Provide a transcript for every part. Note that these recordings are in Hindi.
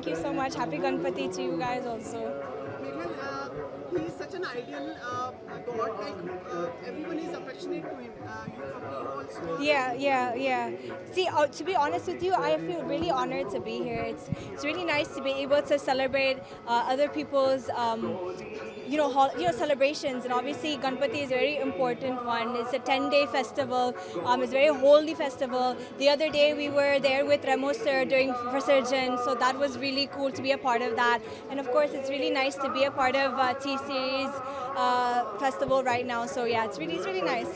Thank you so much. Happy Ganpati to you guys also. Uh, he is such an ideal uh, god. Like uh, everyone is affectionate to him. Uh, you also. Yeah, yeah, yeah. See, uh, to be honest with you, I feel really honored to be here. It's it's really nice to be able to celebrate uh, other people's, um, you know, you know, celebrations. And obviously, Ganpati is a very important one. It's a ten-day festival. Um, it's a very holy festival. The other day, we were there with Remo sir during Visurgin, so that was really cool to be a part of that. And of course, it's really nice to be a part of uh, T Series uh, festival right now. So yeah, it's really, it's really nice.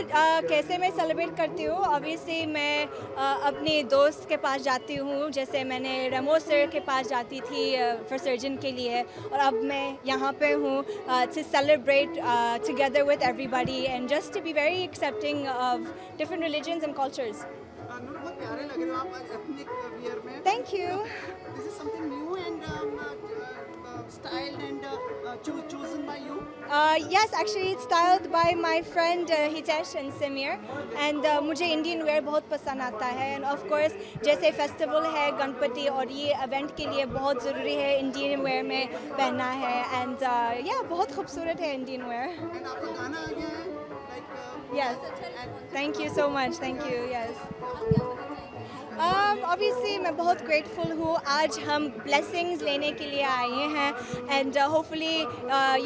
So, कैसे मैं सेलिब्रेट करती हूँ? ऑब्वियसली मैं uh, अपने दोस्त के पास जाती हूँ। जैसे मैंने रेमो सर के पास जाती थी फॉर सर्जन के लिए। और अब मैं यहाँ पे हूँ to celebrate together with everybody and just to be very accepting of different religions and cultures Uh, Noor cho- chosen by you. Uh, yes, actually it's styled by my friend uh, Hitesh and Samir. And uh, मुझे इंडियन वेयर बहुत पसंद आता है. एंड ऑफ़ कोर्स जैसे फेस्टिवल है गणपति और ये इवेंट के लिए बहुत ज़रूरी है इंडियन वेयर में पहनना है. एंड या बहुत खूबसूरत है इंडियन वेयर And आपका गाना आ गया है. Like. Uh, yes thank you so much thank you yes obviously मैं बहुत ग्रेटफुल हूँ। आज हम ब्लेसिंग्स लेने के लिए आए हैं and hopefully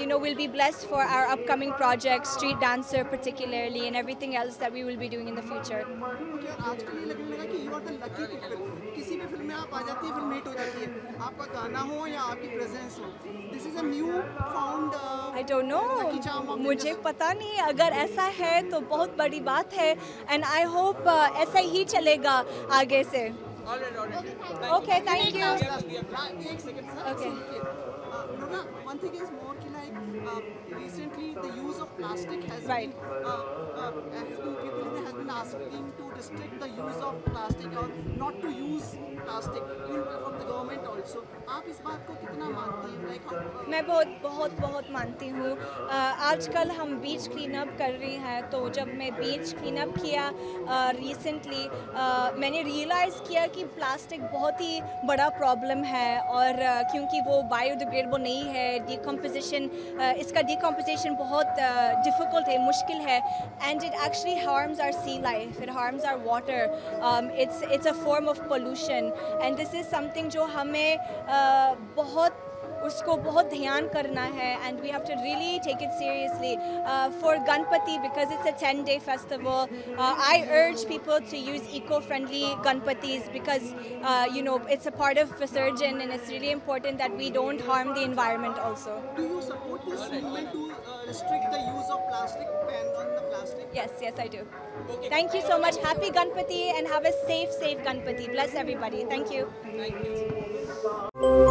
you know will be blessed for our upcoming project Street Dancer particularly and everything else that we will be doing in the future किसी भी फ़िल्म में आप आ जाती है फ़िल्म हिट हो जाती है। आपका गाना हो या आपकी प्रेजेंस हो। This is a new found I don't know मुझे पता नहीं अगर ऐसा है तो बहुत बड़ी बात है एंड आई होप ऐसा ही चलेगा आगे से okay thank you. Nora, one thing is more like uh, recently the use of plastic has Right. been, uh, uh, has been people has been asking to restrict the use of plastic or not to use plastic आप इस बात को कितना मानती हैं? मैं बहुत बहुत बहुत मानती हूँ। आजकल हम बीच क्लीन अप कर रही हैं तो जब मैं बीच क्लीन अप किया रिसेंटली मैंने रियलाइज़ किया कि प्लास्टिक बहुत ही बड़ा प्रॉब्लम है और क्योंकि वो बायोडिग्रेडेबल नहीं है डिकम्पोजिशन इसका डिकम्पोजिशन बहुत डिफ़िकल्ट है, मुश्किल है and it actually harms our sea life it harms our water it's it's a form of pollution and this is something जो हमें बहुत उसको बहुत ध्यान करना है and we have to really take it seriously for Ganpati because it's a ten day festival I urge people to use eco friendly Ganpatis because you know it's a part of visarjan and it's really important that we don't harm the environment also do you support this movement to uh, restrict the use of plastic, ban on the plastic? yes yes i do thank you so much happy ganpati and have a safe safe ganpati bless everybody thank you Thank you.